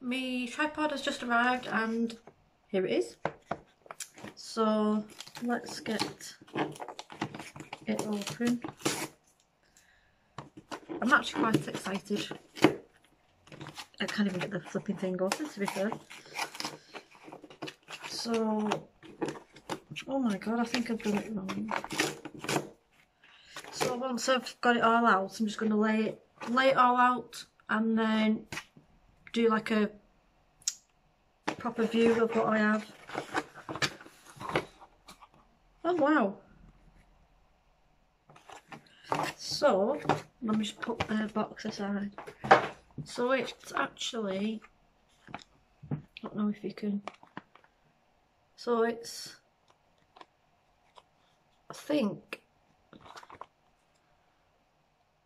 my tripod has just arrived and here it is. So let's get it open. I'm actually quite excited. I can't even get the flipping thing open to be fair. So, oh my god, I think I've done it wrong. So once I've got it all out, I'm just going to lay it, lay it all out and then do like a proper view of what I have. Oh wow. So, let me just put the box aside. So it's actually, I don't know if you can, so it's, I think,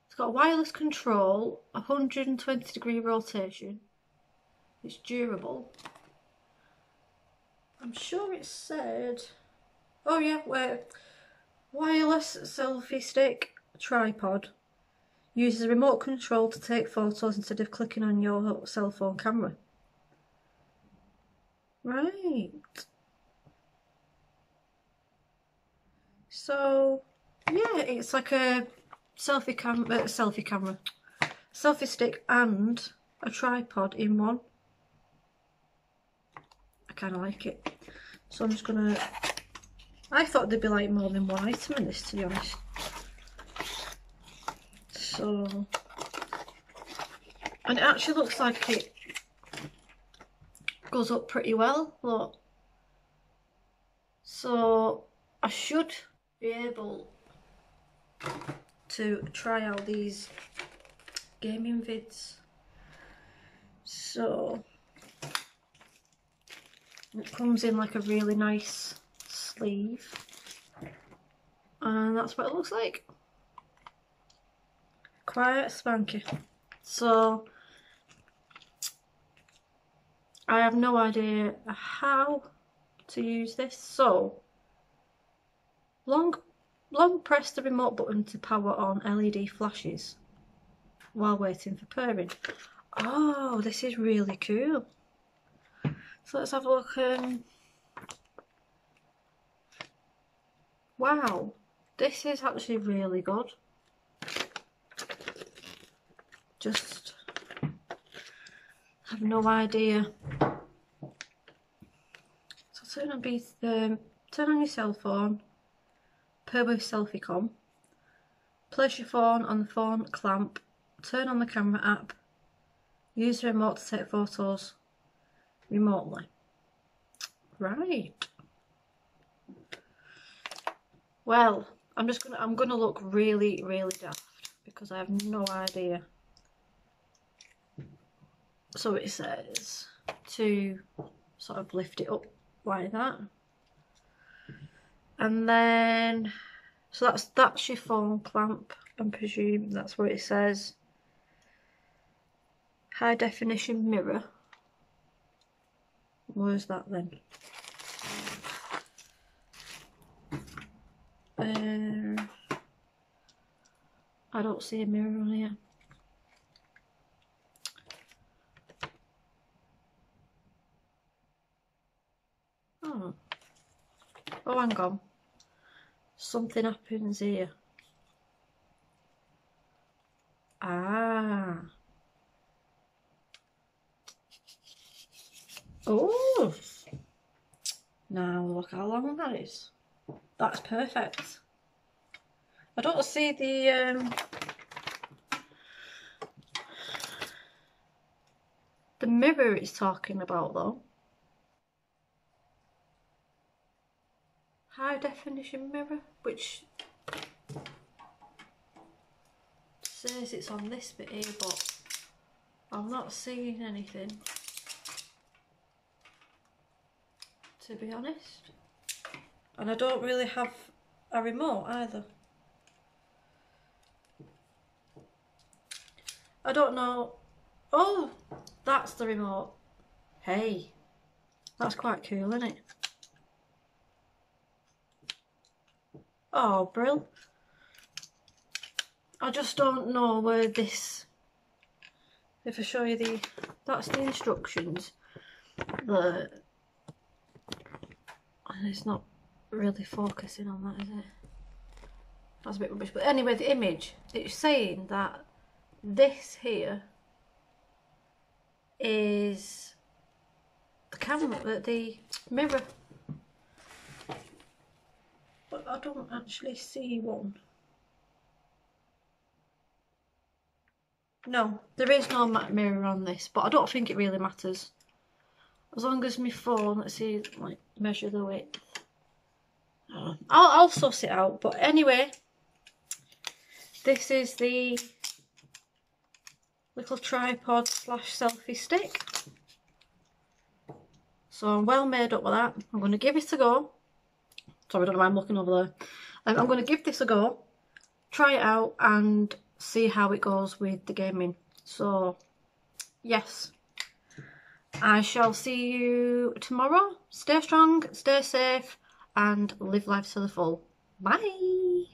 it's got wireless control, 120 degree rotation, it's durable. I'm sure it said, oh yeah, wait, wireless selfie stick tripod uses a remote control to take photos instead of clicking on your cell phone camera. Right. So, yeah, it's like a selfie camera, uh, selfie camera, selfie stick and a tripod in one. I kind of like it. So I'm just gonna, I thought there'd be like more than one item in this to be honest so and it actually looks like it goes up pretty well look so I should be able to try out these gaming vids so it comes in like a really nice sleeve and that's what it looks like quite spanky. So I have no idea how to use this. So long long press the remote button to power on LED flashes while waiting for pairing. Oh, this is really cool. So let's have a look. Um, wow, this is actually really good. just have no idea. So turn on, um, turn on your cell phone, pair with selfie com, place your phone on the phone clamp, turn on the camera app, use the remote to take photos remotely. Right. Well, I'm just gonna I'm gonna look really, really daft because I have no idea so it says to sort of lift it up like that and then so that's that's your phone clamp I presume that's what it says high definition mirror where's that then uh, I don't see a mirror on here Oh. Oh, hang on. Something happens here. Ah. Oh. Now look how long that is. That's perfect. I don't see the um, the mirror it's talking about though. high definition mirror which says it's on this bit here but I'm not seeing anything to be honest and I don't really have a remote either I don't know oh that's the remote hey that's quite cool isn't it Oh, Brill. I just don't know where this if I show you the, that's the instructions. The, and it's not really focusing on that, is it? That's a bit rubbish. But anyway, the image, it's saying that this here is the camera, uh, the mirror. But I don't actually see one. No, there is no mirror on this, but I don't think it really matters. As long as my phone, let's see, like measure the width. I'll, I'll suss it out, but anyway, this is the little tripod slash selfie stick. So I'm well made up with that. I'm going to give it a go. Sorry, I don't know why I'm looking over there. Um, I'm going to give this a go, try it out and see how it goes with the gaming. So, yes. I shall see you tomorrow. Stay strong, stay safe and live life to the full. Bye!